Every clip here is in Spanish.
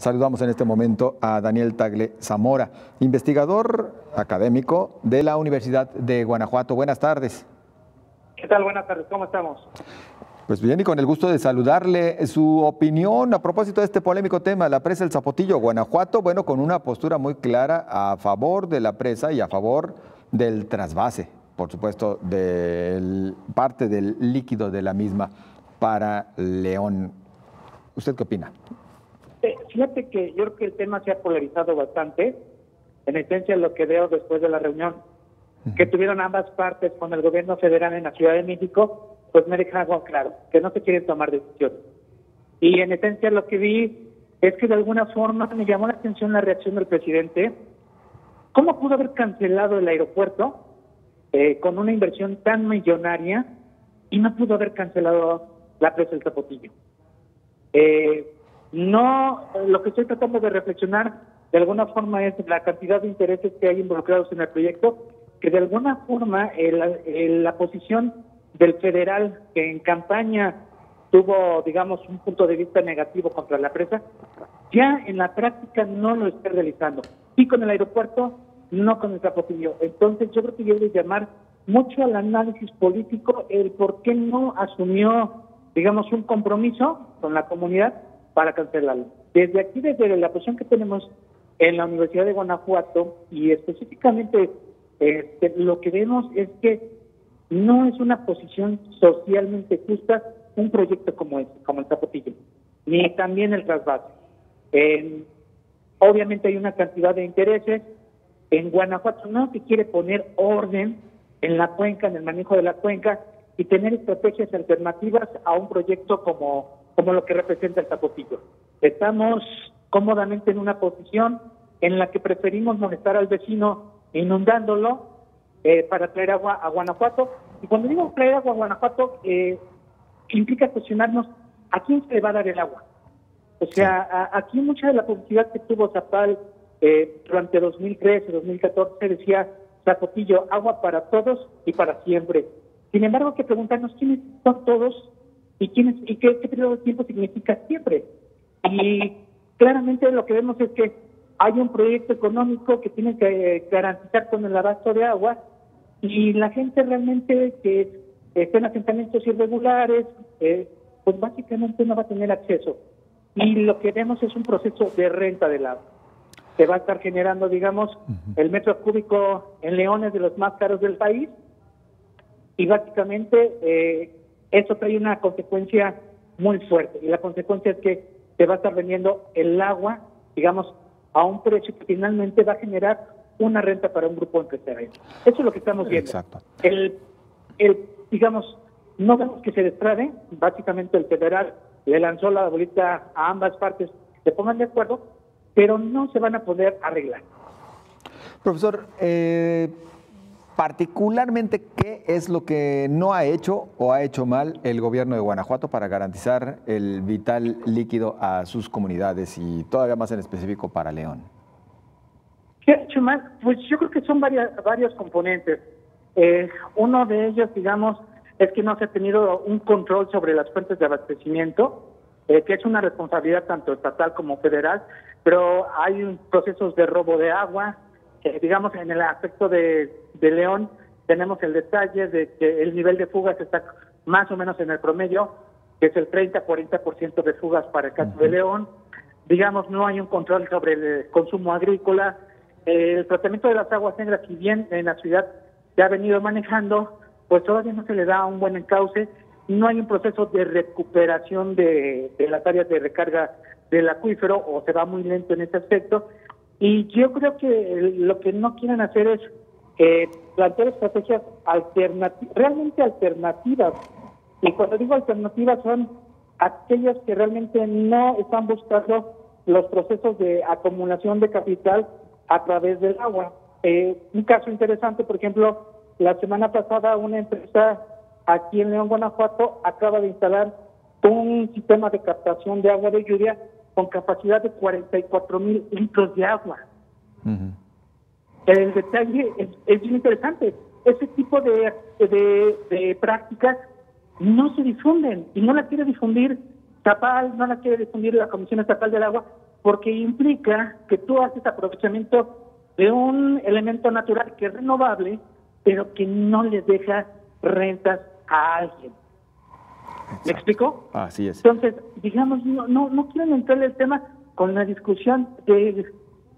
Saludamos en este momento a Daniel Tagle Zamora, investigador académico de la Universidad de Guanajuato. Buenas tardes. ¿Qué tal? Buenas tardes, ¿cómo estamos? Pues bien, y con el gusto de saludarle su opinión a propósito de este polémico tema, la presa El Zapotillo, Guanajuato, bueno, con una postura muy clara a favor de la presa y a favor del trasvase, por supuesto, de parte del líquido de la misma para León. ¿Usted qué opina? Fíjate que yo creo que el tema se ha polarizado bastante. En esencia, lo que veo después de la reunión que tuvieron ambas partes con el gobierno federal en la Ciudad de México, pues me deja algo claro, que no se quieren tomar decisiones. Y en esencia lo que vi es que de alguna forma me llamó la atención la reacción del presidente. ¿Cómo pudo haber cancelado el aeropuerto eh, con una inversión tan millonaria y no pudo haber cancelado la presa del Zapotillo? Eh, no, lo que estoy tratando de reflexionar de alguna forma es la cantidad de intereses que hay involucrados en el proyecto, que de alguna forma la posición del federal que en campaña tuvo, digamos, un punto de vista negativo contra la presa, ya en la práctica no lo está realizando. Y con el aeropuerto, no con el Zapotillo. Entonces yo creo que voy llamar mucho al análisis político el por qué no asumió, digamos, un compromiso con la comunidad para cancelarlo. Desde aquí, desde la posición que tenemos en la Universidad de Guanajuato y específicamente este, lo que vemos es que no es una posición socialmente justa un proyecto como este, como el Zapotillo, ni también el trasvase. obviamente hay una cantidad de intereses. En Guanajuato no se quiere poner orden en la cuenca, en el manejo de la cuenca y tener estrategias alternativas a un proyecto como, como lo que representa el Zapotillo. Estamos cómodamente en una posición en la que preferimos molestar al vecino inundándolo eh, para traer agua a Guanajuato. Y cuando digo traer agua a Guanajuato, eh, implica cuestionarnos a quién se le va a dar el agua. O sea, aquí mucha de la publicidad que tuvo Zapal eh, durante 2013, 2014 decía Zapotillo, agua para todos y para siempre. Sin embargo, hay que preguntarnos quiénes son todos y quiénes y qué, qué periodo de tiempo significa siempre. Y claramente lo que vemos es que hay un proyecto económico que tiene que garantizar con el abasto de agua y la gente realmente que esté en asentamientos irregulares, eh, pues básicamente no va a tener acceso. Y lo que vemos es un proceso de renta del agua. Se va a estar generando, digamos, el metro cúbico en Leones de los más caros del país y básicamente eh, eso trae una consecuencia muy fuerte. Y la consecuencia es que se va a estar vendiendo el agua, digamos, a un precio que finalmente va a generar una renta para un grupo empresarial. Eso es lo que estamos viendo. Exacto. El, el, digamos, no vemos que se destrade, básicamente el federal le lanzó la bolita a ambas partes, se pongan de acuerdo, pero no se van a poder arreglar. Profesor, eh, particularmente, ¿qué es lo que no ha hecho o ha hecho mal el gobierno de Guanajuato para garantizar el vital líquido a sus comunidades y todavía más en específico para León? ¿Qué ha hecho mal? Pues yo creo que son varias, varios componentes. Eh, uno de ellos, digamos, es que no se ha tenido un control sobre las fuentes de abastecimiento, eh, que es una responsabilidad tanto estatal como federal, pero hay procesos de robo de agua, digamos, en el aspecto de, León tenemos el detalle de que el nivel de fugas está más o menos en el promedio, que es el 30-40% de fugas para el caso de León. Digamos, no hay un control sobre el consumo agrícola. El tratamiento de las aguas negras, si bien en la ciudad se ha venido manejando, pues todavía no se le da un buen encauce. No hay un proceso de recuperación de, de las áreas de recarga del acuífero o se va muy lento en ese aspecto. Y yo creo que lo que no quieren hacer es eh, plantear estrategias alternativas, realmente alternativas. Y cuando digo alternativas son aquellas que realmente no están buscando los procesos de acumulación de capital a través del agua. Eh, un caso interesante, por ejemplo, la semana pasada una empresa aquí en León, Guanajuato, acaba de instalar un sistema de captación de agua de lluvia con capacidad de 44 mil litros de agua. El detalle es, bien interesante. Ese tipo de, de, prácticas no se difunden y no la quiere difundir Tapal, no la quiere difundir la Comisión Estatal del Agua, porque implica que tú haces aprovechamiento de un elemento natural que es renovable, pero que no le deja rentas a alguien. ¿Me explico? Así es. Entonces, digamos, no, no, no quieren entrar el tema con la discusión de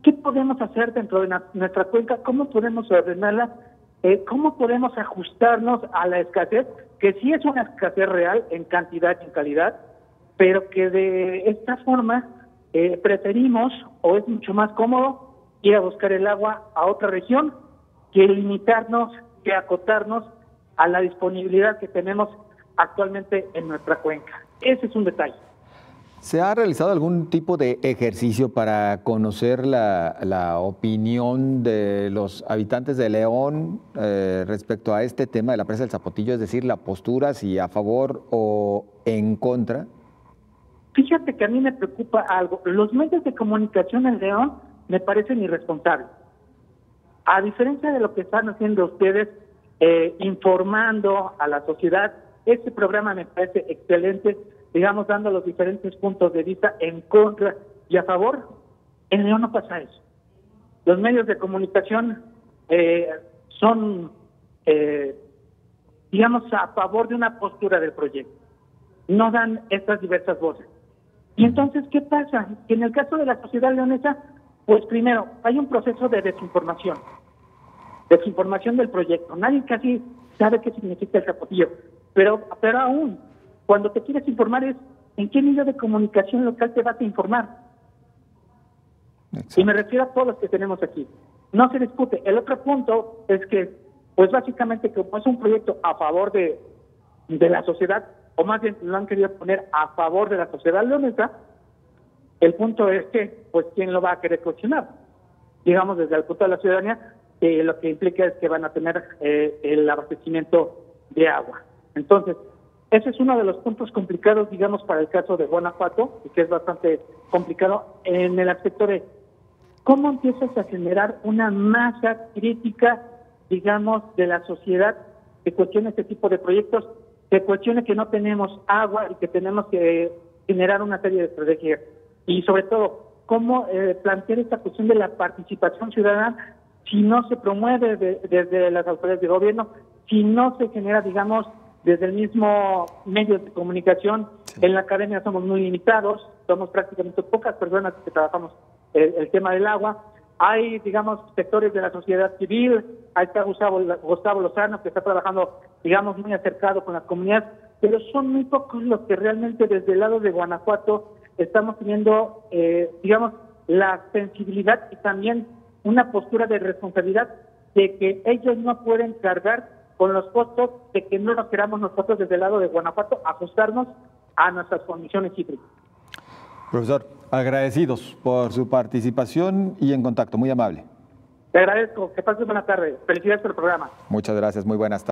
qué podemos hacer dentro de nuestra cuenca, cómo podemos ordenarla, eh, cómo podemos ajustarnos a la escasez, que sí es una escasez real en cantidad y en calidad, pero que de esta forma eh, preferimos o es mucho más cómodo ir a buscar el agua a otra región que limitarnos, que acotarnos a la disponibilidad que tenemos actualmente en nuestra cuenca. Ese es un detalle. ¿Se ha realizado algún tipo de ejercicio para conocer la, opinión de los habitantes de León eh, respecto a este tema de la presa del Zapotillo? Es decir, la postura, si a favor o en contra. Fíjate que a mí me preocupa algo. Los medios de comunicación en León me parecen irresponsables. A diferencia de lo que están haciendo ustedes, eh, informando a la sociedad, este programa me parece excelente, digamos, dando los diferentes puntos de vista en contra y a favor. En León no pasa eso. Los medios de comunicación eh, son, eh, digamos, a favor de una postura del proyecto. No dan estas diversas voces. Y entonces, ¿qué pasa? Que en el caso de la sociedad leonesa, pues primero, hay un proceso de desinformación, desinformación del proyecto. Nadie casi sabe qué significa el zapotillo, pero, pero aún, cuando te quieres informar es en qué medio de comunicación local te vas a informar. Y me refiero a todos los que tenemos aquí. No se discute. El otro punto es que, pues básicamente, como es un proyecto a favor de, de la sociedad, o más bien lo han querido poner a favor de la sociedad leonesa, el punto es que, pues, ¿quién lo va a querer cuestionar? Digamos, desde el punto de la ciudadanía, eh, lo que implica es que van a tener eh, el abastecimiento de agua. Entonces, ese es uno de los puntos complicados, digamos, para el caso de Guanajuato, y que es bastante complicado en el aspecto de cómo empiezas a generar una masa crítica, digamos, de la sociedad que cuestione este tipo de proyectos que cuestione que no tenemos agua y que tenemos que generar una serie de estrategias. Y sobre todo, cómo eh, plantear esta cuestión de la participación ciudadana si no se promueve desde las autoridades de gobierno, si no se genera, digamos, desde el mismo medio de comunicación. En la academia somos muy limitados, somos prácticamente pocas personas que trabajamos el tema del agua hay, digamos, sectores de la sociedad civil, ahí está Gustavo, Gustavo Lozano, que está trabajando, digamos, muy acercado con las comunidades, pero son muy pocos los que realmente desde el lado de Guanajuato estamos teniendo, eh, digamos, la sensibilidad y también una postura de responsabilidad de que ellos no pueden cargar con los costos de que no nos queramos nosotros desde el lado de Guanajuato ajustarnos a nuestras condiciones hídricas. Profesor, agradecidos por su participación y en contacto, muy amable. Te agradezco, que pases buena tarde. Felicidades por el programa. Muchas gracias, muy buenas tardes.